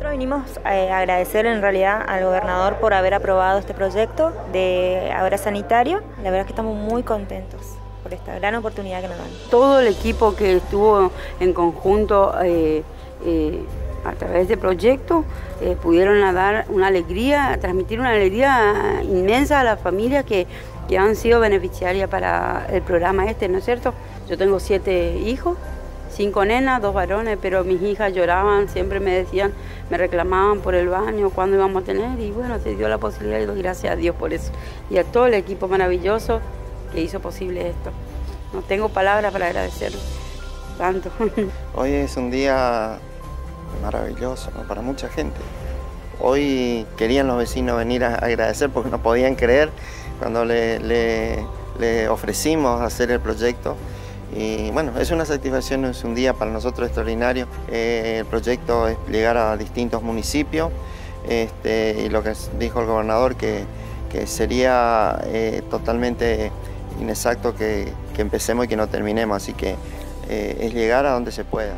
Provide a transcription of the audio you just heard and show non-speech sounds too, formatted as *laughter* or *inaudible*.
Nosotros vinimos a agradecer en realidad al gobernador por haber aprobado este proyecto de Ahora Sanitario. La verdad es que estamos muy contentos por esta gran oportunidad que nos dan. Todo el equipo que estuvo en conjunto eh, eh, a través de proyecto eh, pudieron dar una alegría, transmitir una alegría inmensa a las familias que, que han sido beneficiarias para el programa este, ¿no es cierto? Yo tengo siete hijos cinco nenas, dos varones, pero mis hijas lloraban, siempre me decían, me reclamaban por el baño, cuándo íbamos a tener, y bueno, se dio la posibilidad y doy gracias a Dios por eso. Y a todo el equipo maravilloso que hizo posible esto. No tengo palabras para agradecer tanto. *laughs* Hoy es un día maravilloso para mucha gente. Hoy querían los vecinos venir a agradecer porque no podían creer cuando le, le ofrecimos hacer el proyecto. Y bueno, es una satisfacción, es un día para nosotros extraordinario. Eh, el proyecto es llegar a distintos municipios este, y lo que dijo el gobernador que, sería eh, totalmente inexacto que, empecemos y que no terminemos, así que eh, es llegar a donde se pueda.